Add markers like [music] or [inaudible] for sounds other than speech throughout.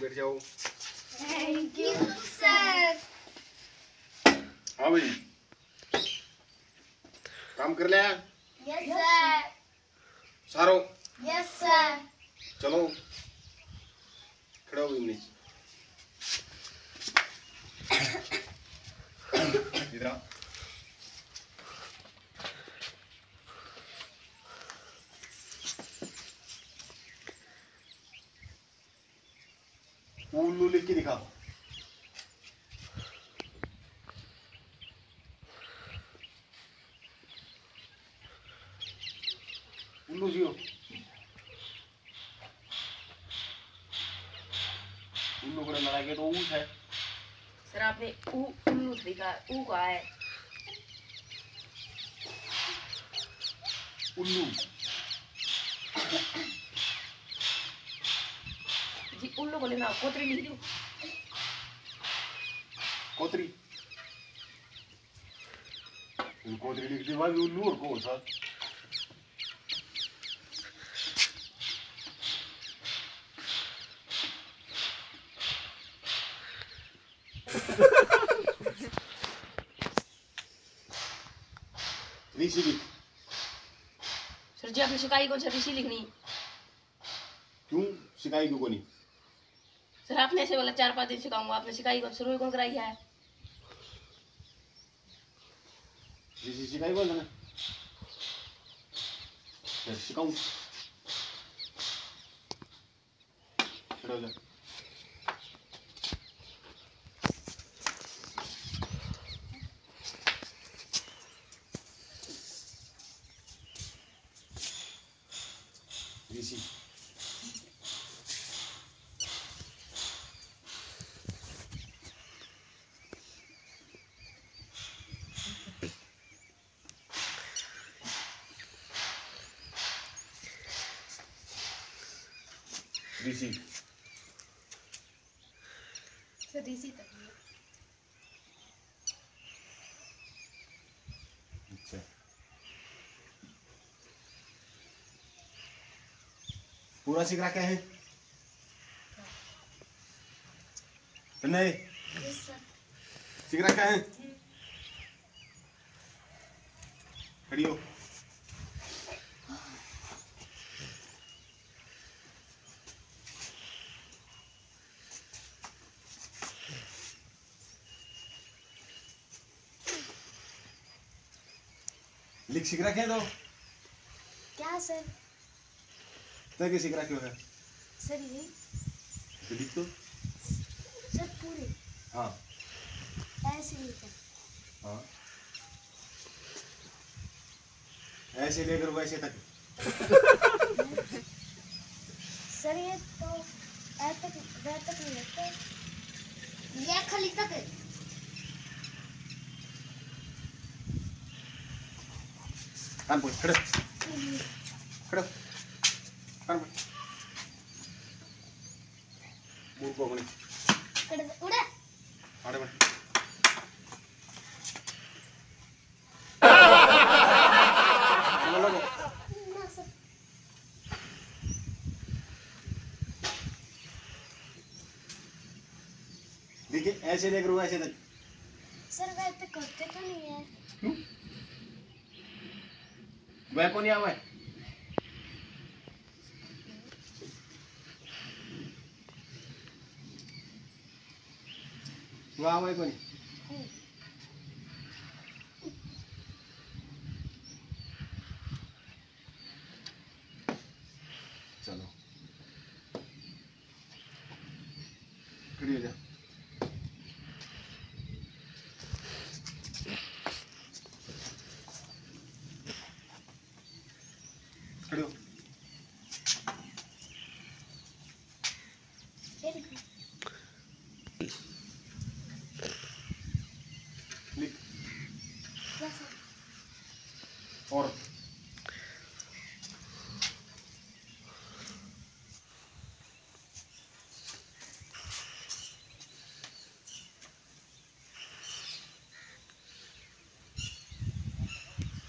बैठ जाओ thank you sir हाँ भाई काम कर लिया यस सर सारो यस सर चलो खड़ा हो गई इधर लिख के दिखा उल्लू जियो। उल्लू को लड़ा के तो ऊस है। सर आपने ऊ उल्लू तरीका ऊ कहा है? उल्लू। उल्लू को लेना कोतरी लिख दो कोतरी? कोतरी लिख दी भाई उल्लू और को साथ [laughs] ऋषि लिख। सर जी आपने शिकाई सा ऋषि लिखनी। क्यों? शिकाई क्यों को नहीं। सर आपने ऐसे बोला, चार पाँच दिन सिखाऊँगा। आपने शिकाई कौन शुरू कौन कराई है? शिकाई बोल ना सिखाऊं। खड़ा सर तक अच्छा। पूरा सीख रहा क्या है? नहीं रहा क्या है? खड़ी हो। लिख रहा क्या तो क्या सर? तो क्या रहा क्यों है? सर ये तो लिख तो सर पूरे। हाँ। ऐसे लेकर हाँ। ऐसे लेकर वैसे तक। सर ये तो ऐ तक वह तक नहीं लगता। ये खाली तक है। कान पकड़ खड़े खड़े पकड़ देखिए ऐसे लेकर वो ऐसे तक सर वह करते तो नहीं है। वह कौन आवा है वह आवा है कौन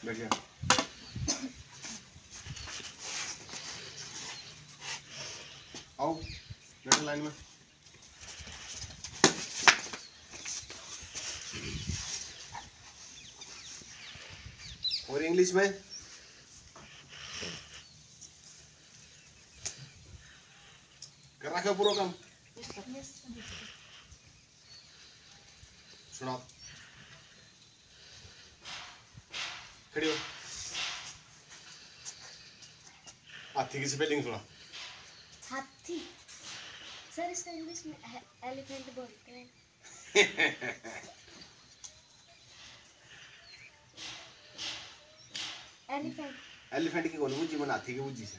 बढ़िया आओ बैठो लाइन में। और इंग्लिश में? कर रखा पूरा काम? सुना खड़ी हो। हाथी की स्पेलिंग सुना हाथी। सर इसका इंग्लिश में एलिफेंट बोलते हैं एलिफेंट एलिफेंट की कौन बुझी मन हाथी की बुझी से।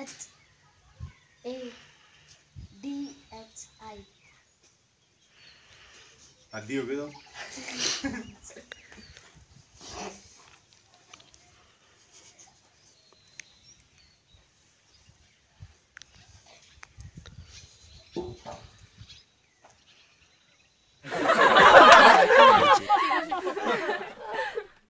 H A D H I हद्दी हो गई तो। [laughs]